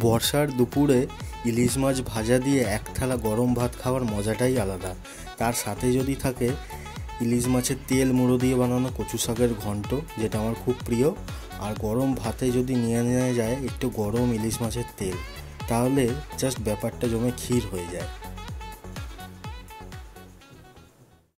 বর্ষার দুপুরে ইলিশ মাছ ভাজা দিয়ে এক থালা গরম ভাত খাওয়ার মজাটাই আলাদা। তার সাথে যদি থাকে ইলিশ মাছের তেল মুড়ো দিয়ে বানানো কচু শাকের ঘন্ট, যেটা আমার খুব প্রিয়, আর গরম ভাতে যদি নিয়ে নেওয়া যায় একটু গরম ইলিশ মাছের তেল, তাহলে জাস্ট ব্যাপারটা জমে ক্ষীর হয়ে যায়।